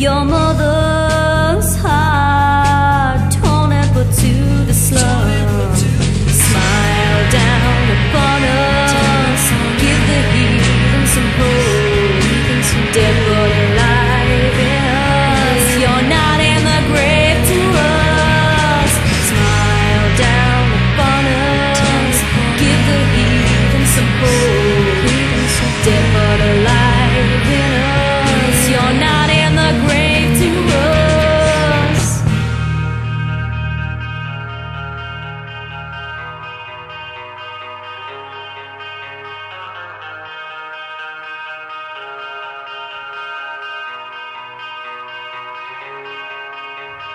Your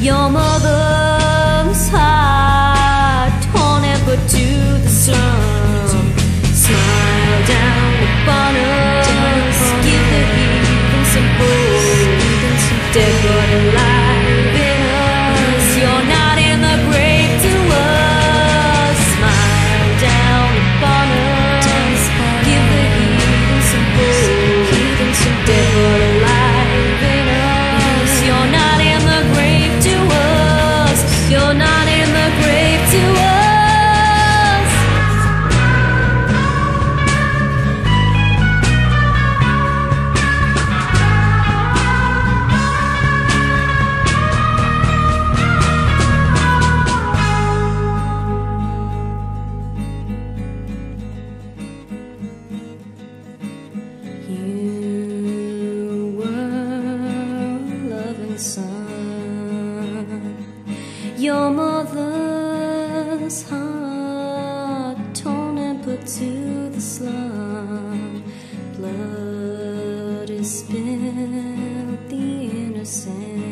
Your mother mother's heart torn and put to the slum. Blood is spilled, the innocence.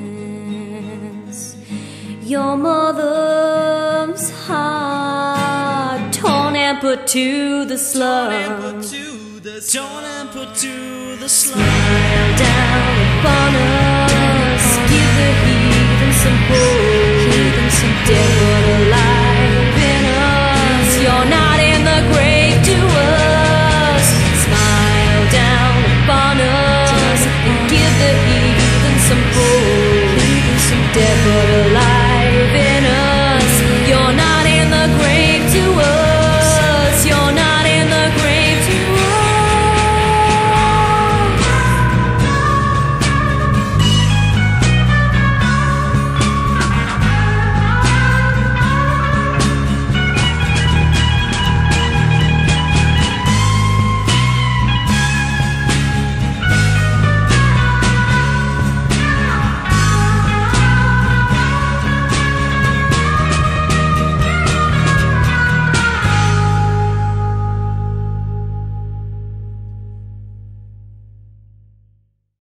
Your mother's heart torn and put to the slum. Torn and put to the. Smile down upon us, give the some hope, some death.